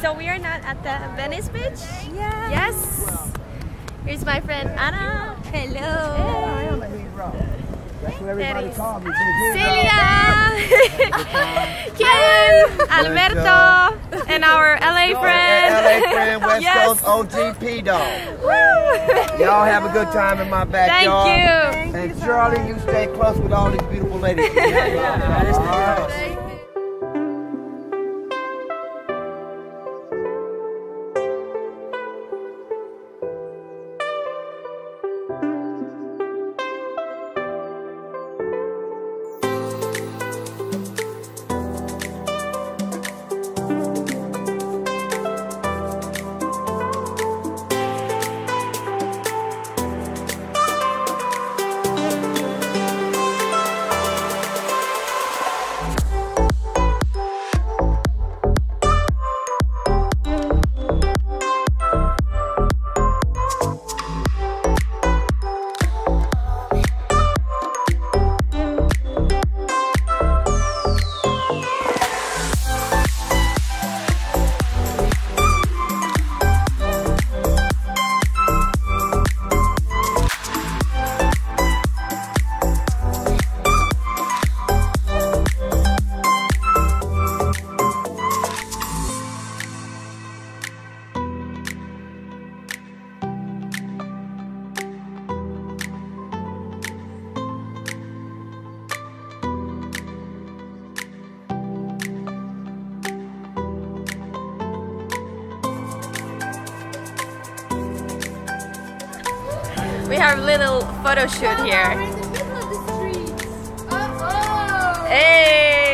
So we are not at the Venice Beach? Yeah. Yes. Here's my friend Anna. Hello. Hey. am a hero. That's what everybody is- calls me. Celia, Kim, Alberto, and our LA friend. LA friend, West Yes. Coast OGP dog. Woo. Y'all have a good time in my backyard. Thank you. And Charlie, you stay close with all these beautiful ladies. All right. We have a little photo shoot here. We're in the middle of the streets. Hey!